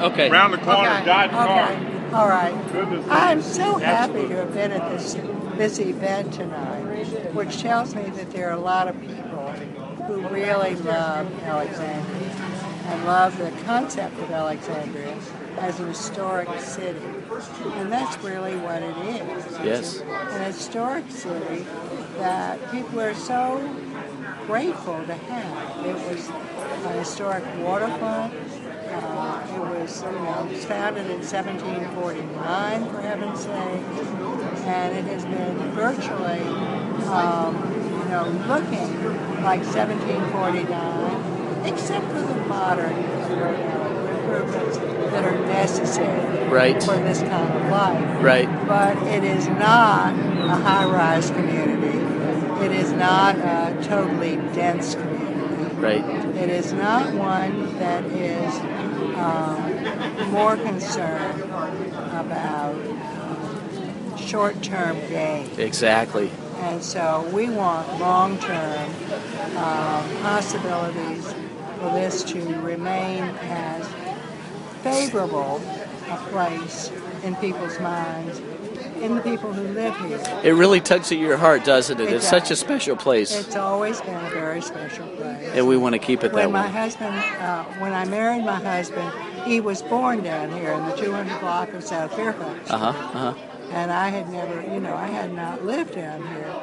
Okay. Around the corner, Okay, Dodge car. all right. Good I'm so happy to have been at this, this event tonight, which tells me that there are a lot of people who really love Alexandria and love the concept of Alexandria as a historic city. And that's really what it is. Yes. An historic city that people are so grateful to have. It was a historic waterfront. Uh, it was, you know, it was founded in 1749, for heaven's sake, and it has been virtually, um, you know, looking like 1749, except for the modern improvements that are necessary Right. for this kind of life Right. but it is not a high-rise community. It is not a totally dense community. Right. It is not one that is more concerned about um, short-term gain. Exactly. And so we want long-term um, possibilities for this to remain as favorable a place in people's minds, in the people who live here. It really tugs at your heart, doesn't it? It It's such a special place, It's always been a very special place. and we want to keep it that when my way. husband, uh, when I married my husband, he was born down here in the 200 block of South Fairfax. Uh huh. Uh huh. and I had never, you know, I had not lived down here,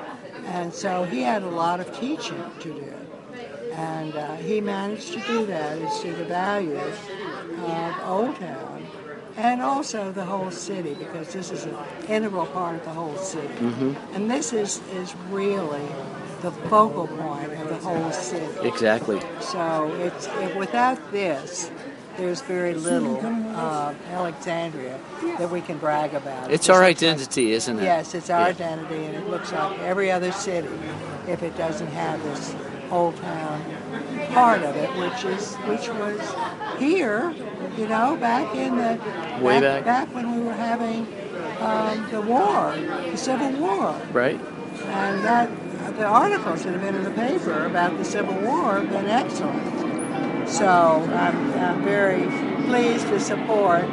and so he had a lot of teaching to do, and uh, he managed to do that as to the value of Old Town, and also the whole city, because this is an integral part of the whole city, and this is is really the focal point of the whole city. Exactly. So it's it, without this, there's very little uh, Alexandria that we can brag about. It's just our looks like- identity, isn't it? Yes, it's our Yeah. identity, and it looks like every other city if it doesn't have this old town part of it, which is which was here, you know, back in the Way back. back when we were having um, the war, the Civil War. Right. And that the articles that have been in the paper about the Civil War have been excellent. So I'm, I'm very pleased to support.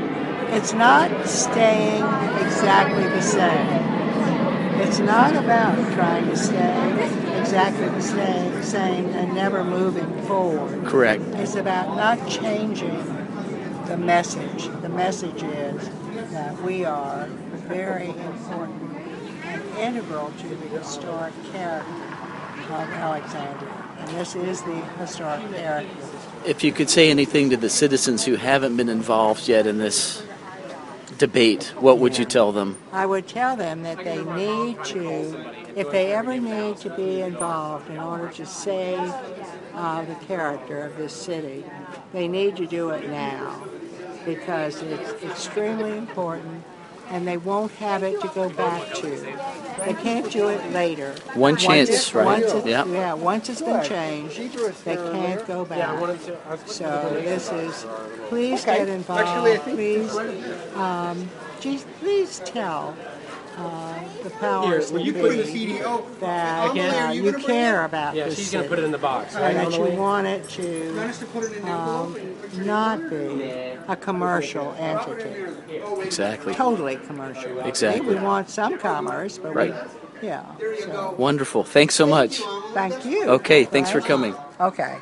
It's not staying exactly the same. It's not about trying to stay exactly the same, same and never moving forward. Correct. It's about not changing the message. The message is that we are very important and integral to the historic character of Alexandria. And this is the historic character. If you could say anything to the citizens who haven't been involved yet in this debate, what would you tell them? I would tell them that they need to, if they ever need to be involved in order to save uh, the character of this city, they need to do it now because it's extremely important and they won't have it to go back to. They can't do it later. One Once chance, it's- right? Once it- Yeah. Yeah, once it's been changed, they can't go back. So this is, please get involved, please, um, geez, please tell uh, the powers will that you put in the be CDO? that Emily, are uh, you you gonna bring care it? about Yeah, this she's gonna put it in the box. and Right, that you want it You to want us to put it in the um, envelope? not be a commercial entity, Exactly. totally commercial. Exactly. We want some commerce, but Right. we, yeah. So, Wonderful. Thanks so much. thank you. Okay, thanks for coming. Okay.